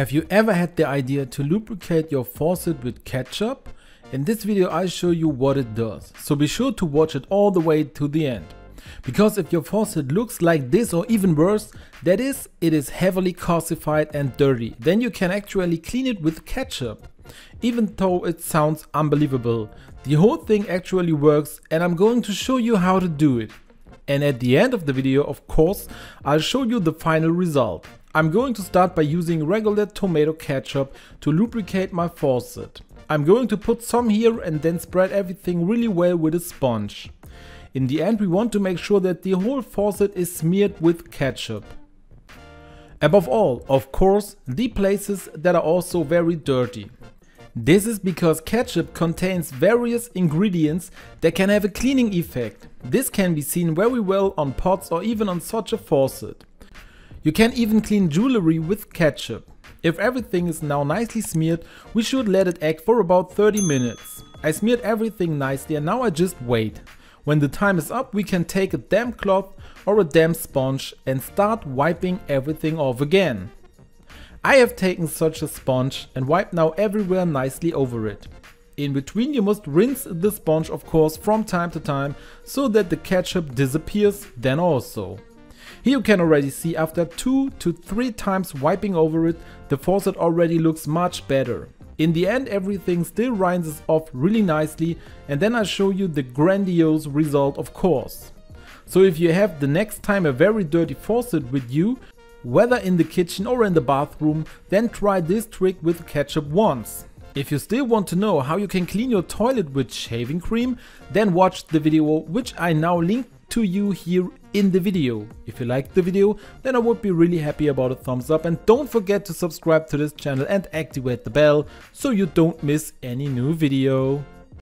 Have you ever had the idea to lubricate your faucet with ketchup? In this video I show you what it does, so be sure to watch it all the way to the end. Because if your faucet looks like this or even worse, that is, it is heavily calcified and dirty, then you can actually clean it with ketchup. Even though it sounds unbelievable, the whole thing actually works and I'm going to show you how to do it. And at the end of the video, of course, I'll show you the final result. I'm going to start by using regular tomato ketchup to lubricate my faucet. I'm going to put some here and then spread everything really well with a sponge. In the end we want to make sure that the whole faucet is smeared with ketchup. Above all, of course, the places that are also very dirty. This is because ketchup contains various ingredients that can have a cleaning effect. This can be seen very well on pots or even on such a faucet. You can even clean jewelry with ketchup. If everything is now nicely smeared, we should let it act for about 30 minutes. I smeared everything nicely and now I just wait. When the time is up we can take a damp cloth or a damp sponge and start wiping everything off again. I have taken such a sponge and wipe now everywhere nicely over it. In between you must rinse the sponge of course from time to time so that the ketchup disappears then also. Here you can already see after 2 to 3 times wiping over it, the faucet already looks much better. In the end everything still rinses off really nicely and then I show you the grandiose result of course. So if you have the next time a very dirty faucet with you, whether in the kitchen or in the bathroom, then try this trick with ketchup once. If you still want to know how you can clean your toilet with shaving cream, then watch the video which I now link to you here in the video. If you liked the video, then I would be really happy about a thumbs up and don't forget to subscribe to this channel and activate the bell so you don't miss any new video.